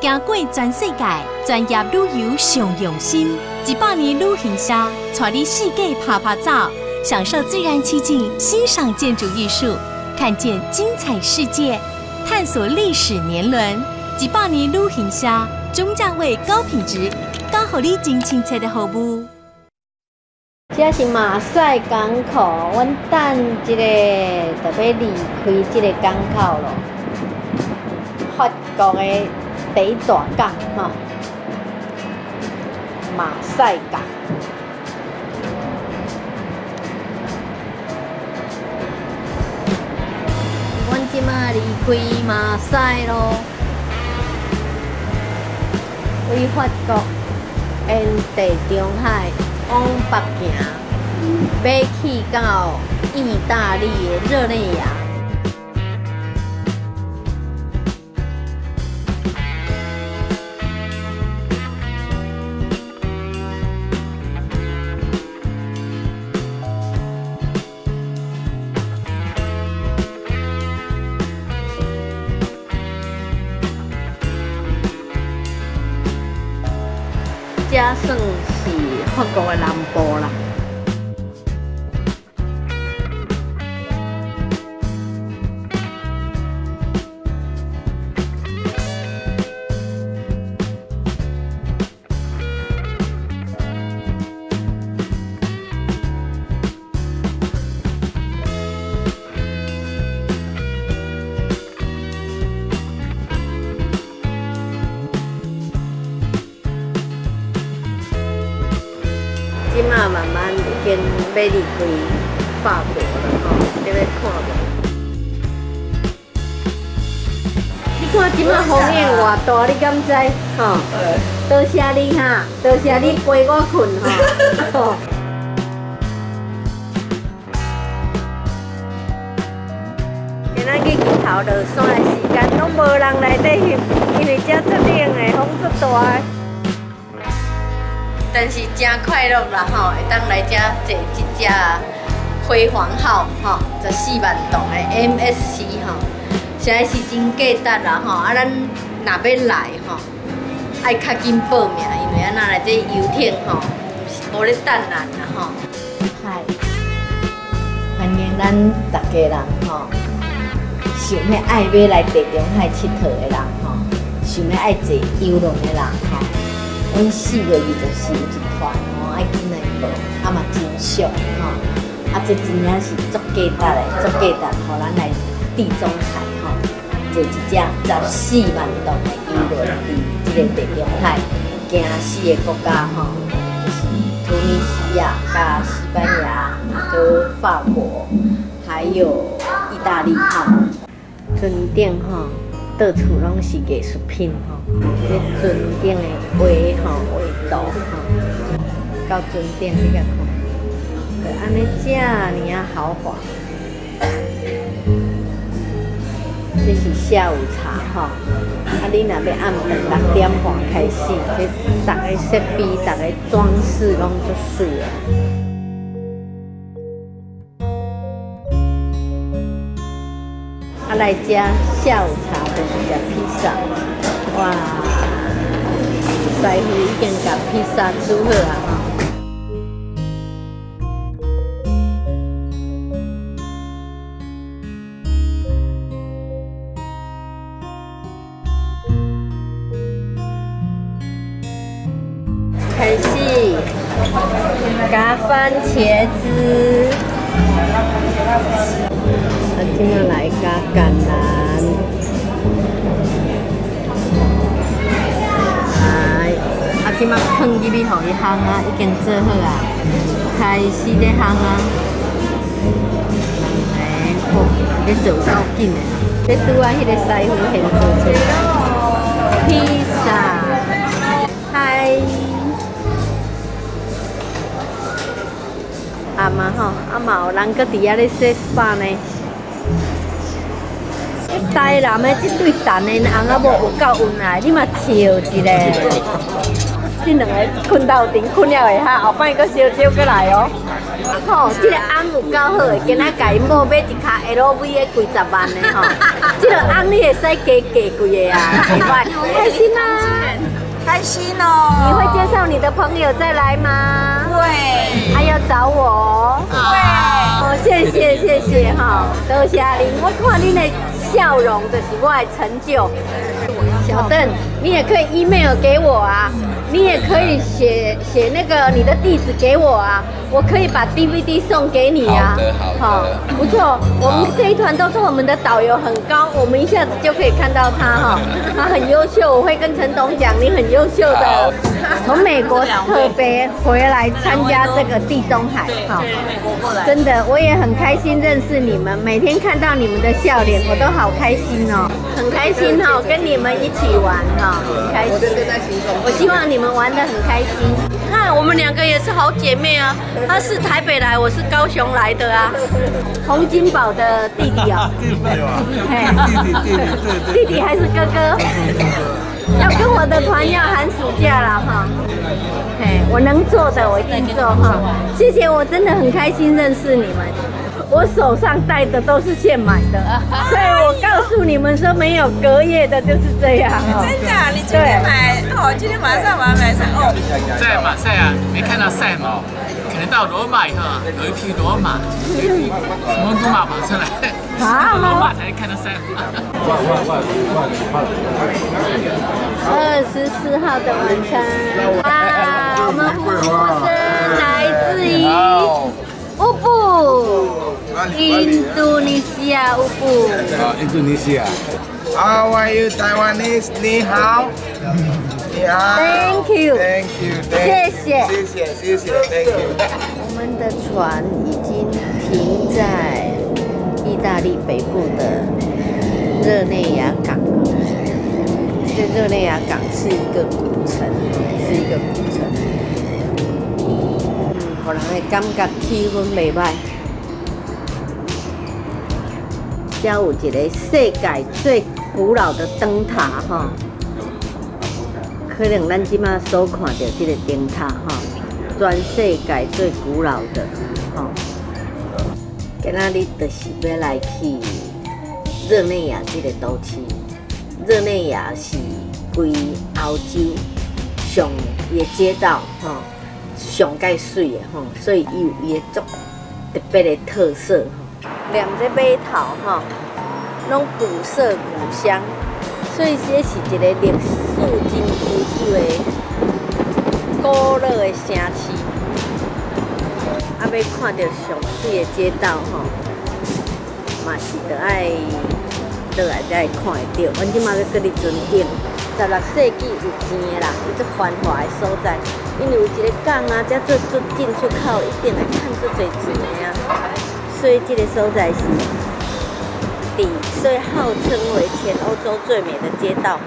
行过全世界，专业旅游上用心。一百年旅行社带你世界爬爬照，享受自然奇景，欣赏建筑艺术，看见精彩世界，探索历史年轮。一百年旅行社，中价位高品质，刚好你真亲切的服务。这是马赛港口，阮等一个特别离开这个港口咯。法国的第一大港哈，马赛港。阮即马离开马赛咯，为法国沿地中海往北行，要去到意大利的热内亚。这算是法国的南部啦。即马慢慢已经要离开法国了吼，你要看无？你看即马风雨偌大，你敢知？吼，多谢你哈，多谢你陪我困吼。今仔日日头落山的时间，拢无人来底翕，因为遮足冷的，风足大。但是真快乐啦吼，会当来遮坐即只辉煌号吼，十四万栋的 MSC 吼，实在是真价值啦吼。啊，咱若要来吼，爱较紧报名，因为啊，若来这游艇吼，无咧等人啦吼。嗨，欢迎咱大家人吼，想要爱要来地中海佚佗的人吼，想要爱坐游轮的人吼。四月二十四有一团吼，爱紧来报，啊嘛真俗吼，啊这真正是足价值的，足价值，互咱来地中海吼，坐一只十四万吨的游轮伫即个地中海行四个国家吼，就是突尼西亚、加西班牙、跟法国，还有意大利吼，船顶吼。到处拢是艺术品吼，这船顶的画吼画图吼，到船顶你甲看，就安尼遮尔啊豪华。这是下午茶吼，啊你若要暗顿六点半开始，这逐个设备、逐个装饰拢足水啊。来食下午茶就是食披萨，哇！师傅已经把披萨煮好啊。开始加番茄汁。啊，今仔来加橄榄，来，啊，今仔放入去，互伊烘啊，已经做好啊，开始咧烘啊，哎，哦，你做够紧的，这拄啊，迄个师傅现做出，披萨，嗨，阿妈吼，阿妈有人搁伫遐咧洗发呢。台南的这对蛋的红啊，无有够温爱，你嘛笑一个。这两个困到顶，困了会哈，后摆搁烧烧过来哦。吼，这个翁有够好的，今仔家己某买一卡 LV 的几十万的吼，这个翁你会使加价贵的啊，开心吗？开心哦！你会介绍你的朋友再来吗？会，还要找我哦。会。哦，谢谢谢谢哈，多谢你，我看你的笑容就是我的成就。小邓，你也可以 email 给我啊，你也可以写写那个你的地址给我啊，我可以把 DVD 送给你啊。好的，好的。不错，我们这一团都是我们的导游很高，我们一下子就可以看到他哈，他很优秀，我会跟陈董讲，你很优秀的，从美国特别回来参加这个地中海，好，美国过来，真的我也很开心认识你们，每天看到你们的笑脸，我都好开心哦，很开心哈，跟你们一起。一起玩哈，很开心。我希望你们玩的很开心。看，我们两个也是好姐妹啊。她是台北来，我是高雄来的啊。洪金宝的弟弟啊。弟弟弟弟弟弟还是哥哥。要跟我的团要寒暑假了哈。嘿，我能做的我一定做哈。谢谢，我真的很开心认识你们。我手上戴的都是现买的，所以我告诉你们说没有隔夜的，就是这样。真的？你今天买？哦，今天马上我要买上哦。在马赛啊，没看到赛马，到罗马以后啊，有一匹罗马，什么罗马跑出来，到罗马才看到赛马。二十四号的晚餐，哇，我们服务生来自于。乌布，印度尼西亚乌布。啊，印度尼西亚。How are you, Taiwanese？你好。Thank you。Thank you。谢谢。谢谢谢谢，Thank you。我们的船已经停在意大利北部的热内亚港。这热内亚港是一个古城，是一个古城。嗯互人的感觉气氛袂歹，遮有一个世界最古老的灯塔哈，可能咱即马所看到这个灯塔哈，全世界最古老的哈。今仔日就是要来去热内亚这个都市，热内亚是规欧洲上个街道哈。上介水的吼，所以有伊的足特别的特色吼。连这码头吼，拢古色古香，所以这是一个历史真悠久的古老的城市。啊，要看到上水的街道吼，嘛是得爱倒来才会看得到。阮即马要搁你尊顶。十六世纪有钱的啦，有这繁华的所在，因为有一个港啊，才做做进出口，一定会赚足侪钱的啊。所以这个所在是，地，所以号称为全欧洲最美的街道。